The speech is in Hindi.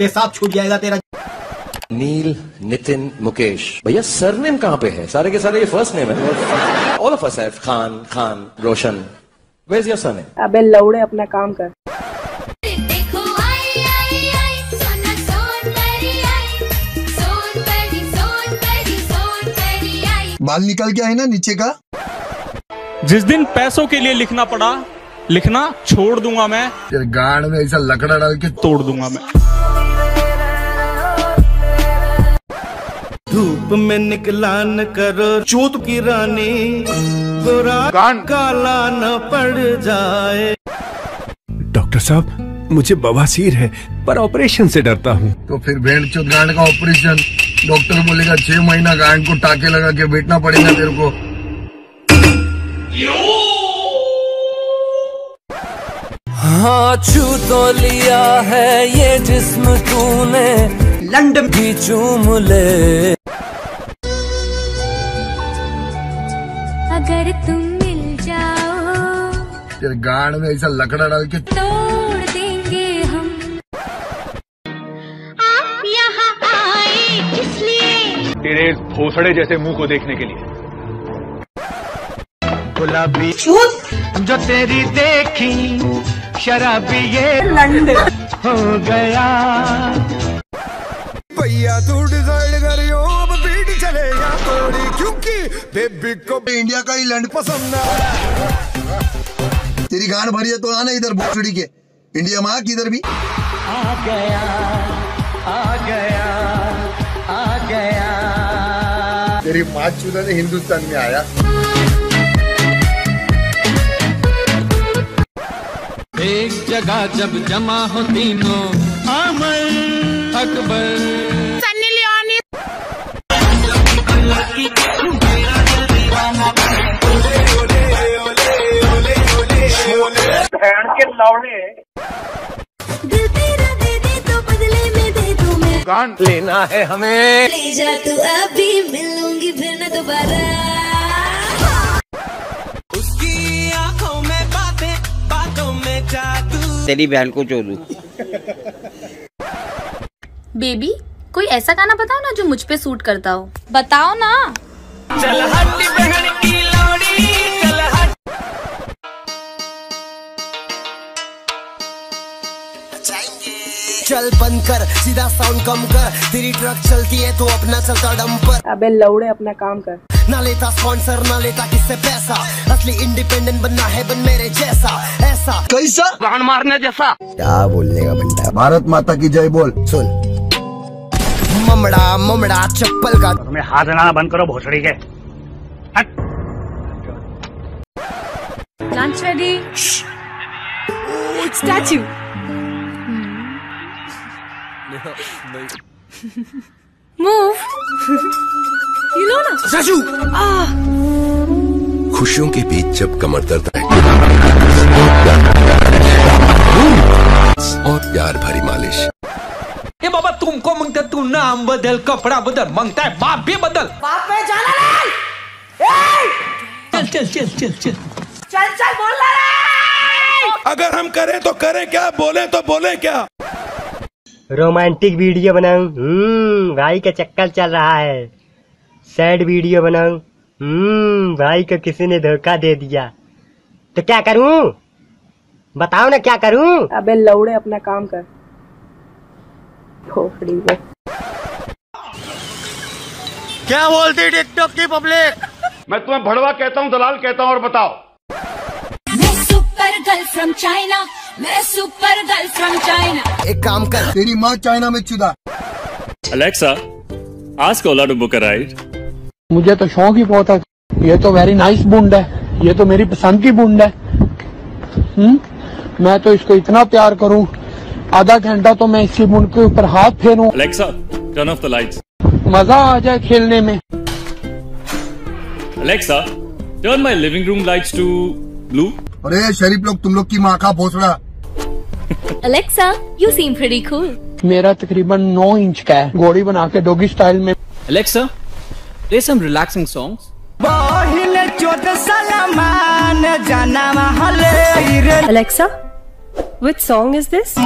पेशाब छूट जाएगा तेरा। नील नितिन मुकेश। भैया सरनेम कहाँ पे है? सारे के सारे ये फ़र्स्ट नेम है। All of us have Khan Khan Roshan. Where is your surname अबे लौड़े अपना काम कर। देखो आई आई आई सोना सोन परी आई। सोन परी सोन परी सोन परी आई। बाल निकल के आए ना नीचे का? जिस दिन पैसों के लिए लिखना पड़ा लिखना छोड़ दूँगा मैं। तेरे गाड़ में ऐसा लकड़ा डाल के तोड़ दूँगा मैं। धूप में निकला न करो चूत की रानी। काला न पड़ जाए। डॉक्टर साहब मुझे बवासीर है पर ऑपरेशन से डरता हूँ। तो फिर भेड़ चो गांड का ऑपरेशन। डॉक्टर बोलेगा छह महीना गांड को टाके लगा के बैठना पड़ेगा तेरे को। हाँ छू तो लिया है ये जिस्म तूने। लंदन। भी चूम ले। अगर तुम मिल जाओ तेरे गांड में ऐसा लकड़ा डाल के तोड़ देंगे हम। आप यहाँ आए इसलिए। तेरे भोसड़े जैसे मुँह को देखने के लिए। गुलाबी जो तेरी देखी शराबी ये लंड। हो गया। भैया तू डिसाइड करियो अब बीट चलेगा थोड़ी क्योंकि बेबी को इंडिया का ही लंड पसंद है। तेरी गांड भरी है तो आना इधर भोसड़ी के। इंडिया में किधर भी? आ गया आ गया आ गया। तेरी माँ चुदा ने हिंदुस्तान में आया। जगह जब जमा हो तीनों। अमर अकबर। दिल तेरा दे दे तो बदले में दे दूँ मैं। लेना है हमें। ले जा तू अभी मिलूँगी फिर न दोबारा। तेरी बहन को चोदू बेबी कोई ऐसा गाना बताओ ना जो मुझ पे सूट करता हो। बताओ ना। चल हट बहन की लौड़ी चल हट चल बंद कर सीधा साउंड कम कर। तेरी ट्रक चलती है तो अपना चलता डंपर अबे लौड़े अपना काम कर। ना लेता स्पॉन्सर ना लेता किससे पैसा। असली इंडिपेंडेंट बनना है बन मेरे जैसा। ऐसा कैसा? गान मारने जैसा। क्या बोलने का है? भारत माता की जय बोल। सुन। ममड़ा ममड़ा चप्पल का तुम्हें हाथ लगाना बंद करो भोसड़ी के। Lunch ready statue move you know ना खुशियों के बीच जब कमर दर्द है और प्यार भरी मालिश। ए बाबा तुमको माँगता तू नाम बदल कपड़ा बदल माँगता है बाप भी बदल। बाप पे जाना चल चल चल चल चल। चल चल बोल अगर हम करें तो करें क्या बोले तो बोले क्या? रोमांटिक वीडियो बनाऊँ हम्म भाई का चक्कर चल रहा है। सैड वीडियो बनाऊँ हम्म भाई को किसी ने धोखा दे दिया। तो क्या करूँ? बताओ ना क्या करूँ? अबे लौड़े अपना काम कर। क्या बोलती टिकटॉक की पब्लिक? मैं तुम्हें भड़वा कहता हूँ दलाल कहता हूँ और बताओ। मैं सुपर गर्ल फ्रॉम चाइना मैं सुपर गर्ल फ्रॉम चाइना एक काम कर। तेरी माँ चाइना में चुदा। Alexa ask Ola to book ride मुझे तो शौक ही बहुत है। ये तो वेरी नाइस बूंद है। ये तो मेरी पसंद की बूंद है। हम्म? मैं तो इसको इतना प्यार करूँ आधा घंटा तो मैं इसी मुंड के ऊपर हाथ फेरूं। Alexa turn off the lights मज़ा आ जाए खेलने में। Alexa turn my living room lights to blue अरे शरीफ लोग तुम लोग की माँ का भोसड़ा। Alexa you seem pretty cool मेरा तकरीबन नौ इंच का है घोड़ी बना के डोगी स्टाइल में। Alexa play some relaxing songs Alexa Which song is this?